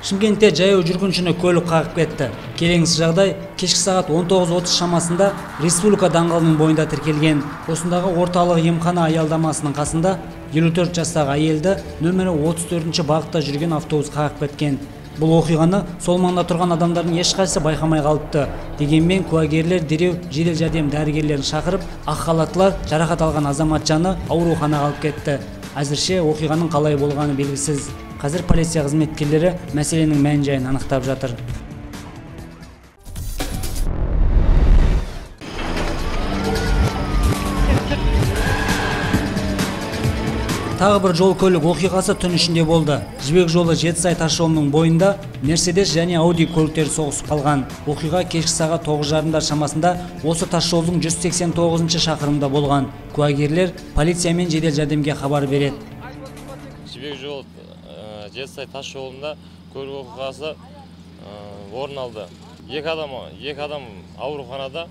шымкентте жаяу жүргіншіні көлік қағып кетті. Келеңсіз жағдай кешкі сағат 19.30 шамасында республика даңғылының бойында тіркелген. Осындағы орталық емхана аялдамасының қасында 54 жастағы әйелді нөмірі 34 бағытта жүрген автобус қағып кеткен. Бұл оқиғаны сол маңда тұрған адамдардың ешқайсысы байқамай қалыпты. Дегенмен куәгерлер дереу жедел жәрдем дәрігерлерін шақырып ақ халаттылар жарақат алған азаматшаны ауруханаға алып кетті. Әзірше оқиғаның қалай болғаны белгісіз. Қазір полиция қызметкерлері мәселенің мән жайын анықтап жатыр. Тағы бір жол көлік оқиғасы түн ішінде болды. Жібек жолы жетісай тасжолының бойында мерседес және ауди көліктері соғысып қалған. Оқиға кешкі сағат тоғыз жарымдар шамасында осы тасжолдың 189 шақырымында болған. Куәгерлер полиция мен жедел жәрдемге хабар береді. Жібек жолы ә, жетісай тас жолында көлік оқиғасы орын алды. Екі адам екі адам ауруханада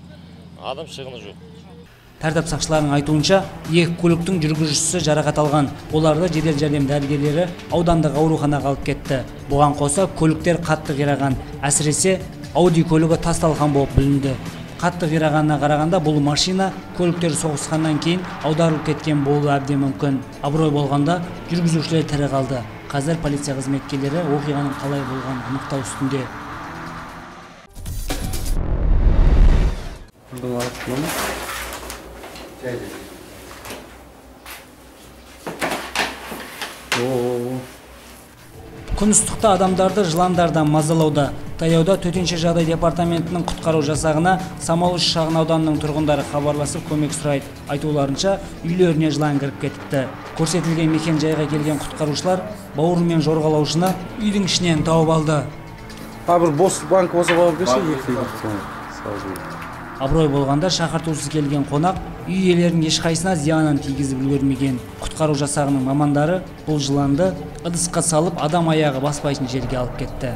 адам шығыны жоқ. Тәртіп сақшыларының айтуынша екі көліктің жүргізушісі жарақат алған. Оларды жедел жәрдем дәрігерлері аудандық ауруханаға алып кетті. Бұған қоса көліктер қатты қираған. Әсіресе ауди көлігі тас талқан болып бүлінді қатты қирағанына қарағанда бұл машина көліктер соғысқаннан кейін аударылып кеткен болуы әбден мүмкін. Абырой болғанда жүргізушілер тірі қалды. Қазір полиция қызметкерлері оқиғаның қалай болғанын анықтау үстінде. Күн ыстықта адамдарды жыландардан мазалауда. Таяуда төтенше жағдай департаментінің құтқару жасағына самал шағын ауданының тұрғындары хабарласып көмек сұрайды. Айтуларынша үйлеріне жылан кіріп кетіпті. Көрсетілген мекен жайға келген құтқарушылар бауырымен жорғалаушыны үйдің ішінен тауып алды. А бір бос банк болса абырой болғанда шақыртусыз келген қонақ үй иелерінің ешқайсысына зиянын тигізіп үлгермеген. Құтқару жасағының мамандары бұл жыланды ыдысқа салып адам аяғы баспайтын жерге алып кетті.